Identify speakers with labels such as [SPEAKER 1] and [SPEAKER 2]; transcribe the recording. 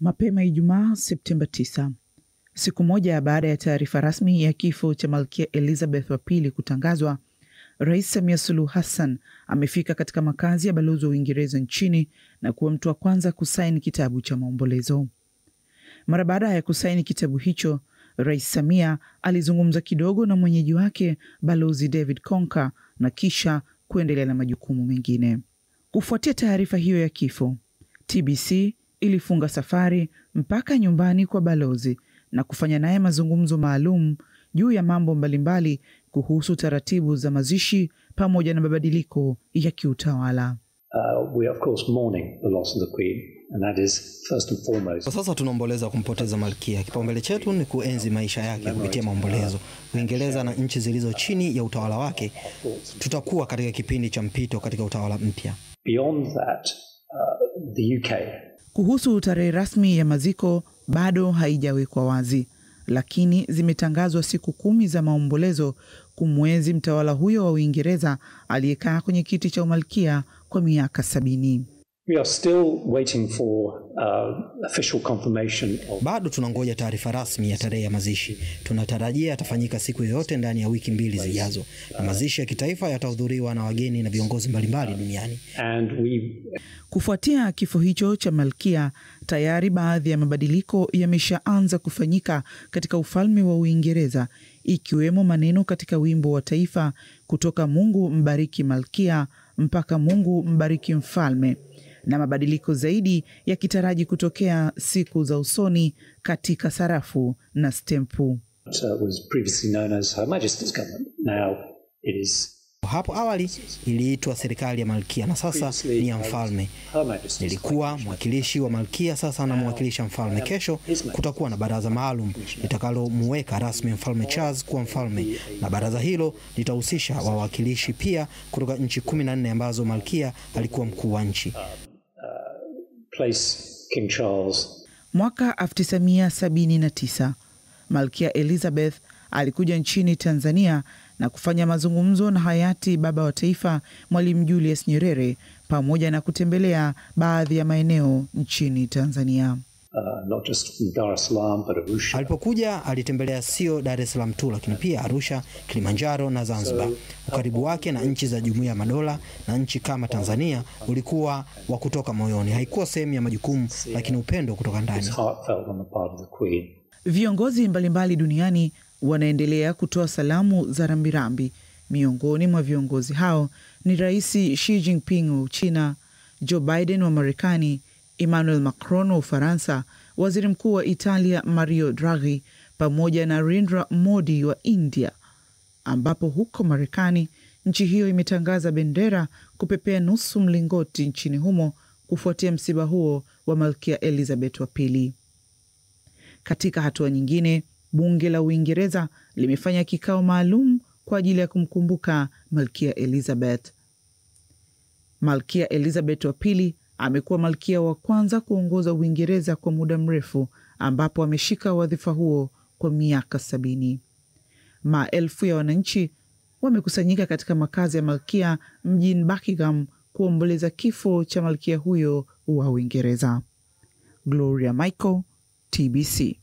[SPEAKER 1] Mapema Ijumaa Septemba 9, siku moja baada ya taarifa rasmi ya kifo cha Malkia Elizabeth wa pili kutangazwa, Rais Samia Suluhu Hassan amefika katika makazi ya balozi wa Uingereza nchini na kuwa mtu wa kwanza kusaini kitabu cha maombolezo. Mara baada ya kusaini kitabu hicho, Rais Samia alizungumza kidogo na mwenyeji wake Balozi David Conker na kisha kuendelea na majukumu mengine. Kufuatia taarifa hiyo ya kifo, TBC ilifunga safari mpaka nyumbani kwa balozi na kufanya naye mazungumzo maalum juu ya mambo mbalimbali kuhusu taratibu za mazishi pamoja na mabadiliko ya kiutawala.
[SPEAKER 2] Uh, we are of course mourning the loss of the Queen and that is first and foremost.
[SPEAKER 3] Kwa sasa tunaomboleza kumpoteza malkia. Kipaumbele chetu ni kuenzi maisha yake kupitia maombolezo. Uingereza na nchi zilizo chini ya utawala wake, tutakuwa katika kipindi cha mpito katika utawala mpya.
[SPEAKER 2] Beyond that, uh, the UK
[SPEAKER 1] Kuhusu tarehe rasmi ya maziko bado haijawekwa wazi, lakini zimetangazwa siku kumi za maombolezo kumwenzi mtawala huyo wa Uingereza aliyekaa kwenye kiti cha umalkia kwa miaka sabini.
[SPEAKER 2] We are still waiting for uh, official confirmation of
[SPEAKER 3] Bado tunangoja taarifa rasmi ya tarehe ya mazishi. Tunatarajia yatafanyika siku yoyote ndani ya wiki mbili zijazo, na mazishi ya kitaifa yatahudhuriwa na wageni na viongozi mbalimbali duniani.
[SPEAKER 2] and we
[SPEAKER 1] Kufuatia kifo hicho cha malkia, tayari baadhi ya mabadiliko yameshaanza kufanyika katika ufalme wa Uingereza, ikiwemo maneno katika wimbo wa taifa kutoka Mungu mbariki malkia mpaka Mungu mbariki mfalme, na mabadiliko zaidi yakitaraji kutokea siku za usoni katika sarafu na stempu.
[SPEAKER 2] was previously known as Her Majesty's government. Now it is
[SPEAKER 3] Hapo awali iliitwa serikali ya malkia na sasa ni ya mfalme. Nilikuwa mwakilishi wa malkia, sasa anamwakilisha mfalme. Kesho kutakuwa na baraza maalum litakalomuweka rasmi mfalme Charles kuwa mfalme, na baraza hilo litahusisha wawakilishi pia kutoka nchi kumi na nne ambazo malkia alikuwa mkuu wa nchi.
[SPEAKER 2] Place King Charles
[SPEAKER 1] Mwaka 1979 Malkia Elizabeth alikuja nchini Tanzania na kufanya mazungumzo na hayati baba wa taifa Mwalimu Julius Nyerere pamoja na kutembelea baadhi ya maeneo nchini Tanzania.
[SPEAKER 2] Uh, not just from Dar es Salaam but Arusha.
[SPEAKER 3] Alipokuja alitembelea sio Dar es Salaam tu, lakini pia Arusha, Kilimanjaro na Zanzibar. Ukaribu wake na nchi za Jumuiya ya Madola na nchi kama Tanzania ulikuwa wa kutoka moyoni. Haikuwa sehemu ya majukumu, lakini upendo kutoka ndani.
[SPEAKER 1] Viongozi mbalimbali duniani wanaendelea kutoa salamu za rambirambi. Miongoni mwa viongozi hao ni Rais Xi Jinping wa Uchina, Joe Biden wa Marekani, Emmanuel Macron wa Ufaransa, waziri mkuu wa Italia Mario Draghi pamoja na Narendra Modi wa India, ambapo huko Marekani nchi hiyo imetangaza bendera kupepea nusu mlingoti nchini humo kufuatia msiba huo wa Malkia Elizabeth wa pili. Katika hatua nyingine, bunge la Uingereza limefanya kikao maalum kwa ajili ya kumkumbuka Malkia Elizabeth. Malkia Elizabeth wa pili amekuwa malkia wa kwanza kuongoza Uingereza kwa muda mrefu, ambapo ameshika wadhifa huo kwa miaka sabini. Maelfu ya wananchi wamekusanyika katika makazi ya malkia mjini Buckingham kuomboleza kifo cha malkia huyo wa Uingereza. Gloria Michael, TBC.